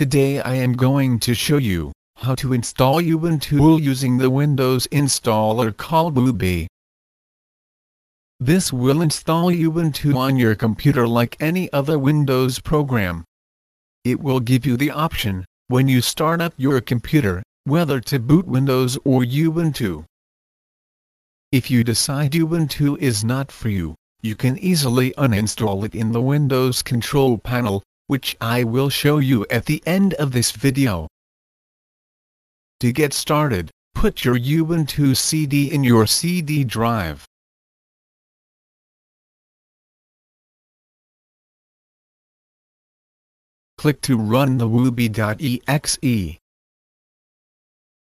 Today I am going to show you how to install Ubuntu using the Windows installer called Wubi. This will install Ubuntu on your computer like any other Windows program. It will give you the option, when you start up your computer, whether to boot Windows or Ubuntu. If you decide Ubuntu is not for you, you can easily uninstall it in the Windows control panel, which I will show you at the end of this video. To get started, put your Ubuntu CD in your CD drive. Click to run the Wubi.exe.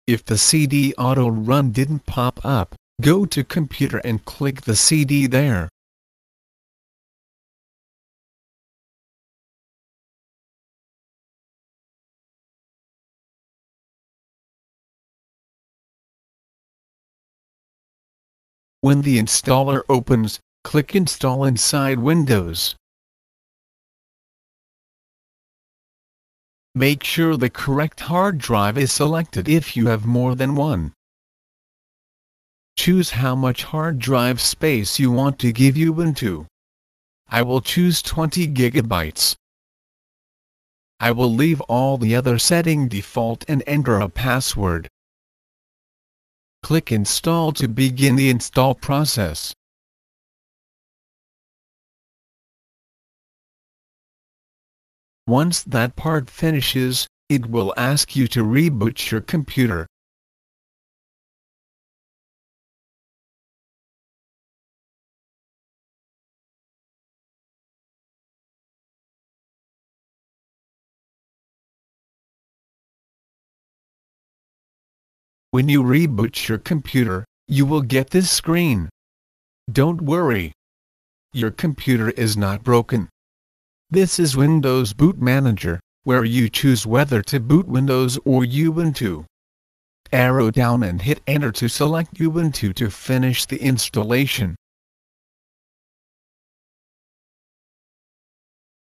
If the CD auto run didn't pop up, go to computer and click the CD there. When the installer opens, click Install inside Windows. Make sure the correct hard drive is selected if you have more than one. Choose how much hard drive space you want to give Ubuntu. I will choose 20 gigabytes. I will leave all the other setting default and enter a password. Click Install to begin the install process. Once that part finishes, it will ask you to reboot your computer. When you reboot your computer, you will get this screen. Don't worry. Your computer is not broken. This is Windows Boot Manager, where you choose whether to boot Windows or Ubuntu. Arrow down and hit Enter to select Ubuntu to finish the installation.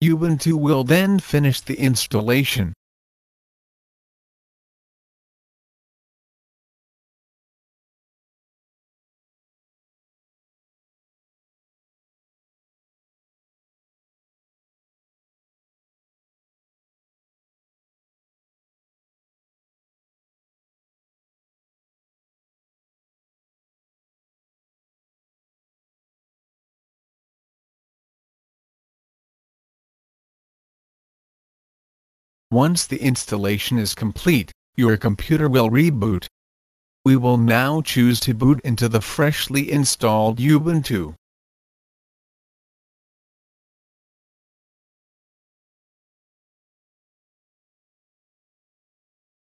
Ubuntu will then finish the installation. Once the installation is complete, your computer will reboot. We will now choose to boot into the freshly installed Ubuntu.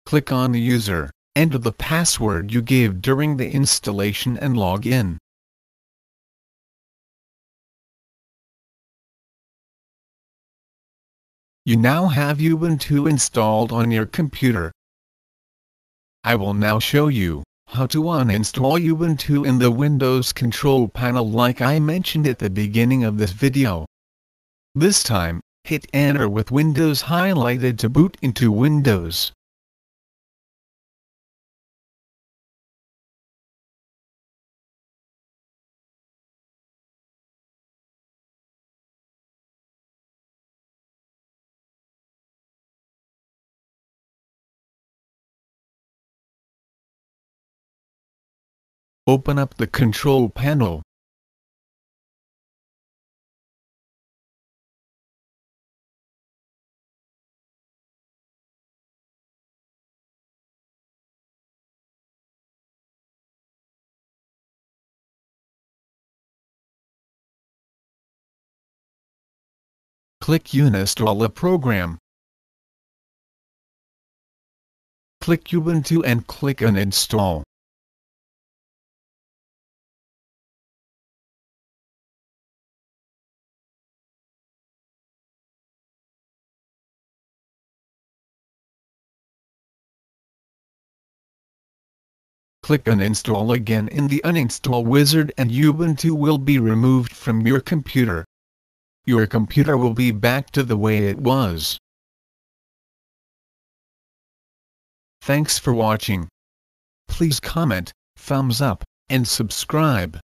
Click on the user, enter the password you gave during the installation and log in. You now have Ubuntu installed on your computer. I will now show you how to uninstall Ubuntu in the Windows control panel like I mentioned at the beginning of this video. This time, hit enter with Windows highlighted to boot into Windows. Open up the control panel. Click Uninstall a program. Click Ubuntu and click Uninstall. Click Uninstall again in the Uninstall wizard and Ubuntu will be removed from your computer. Your computer will be back to the way it was. Thanks for watching. Please comment, thumbs up, and subscribe.